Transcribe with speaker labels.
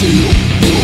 Speaker 1: see you.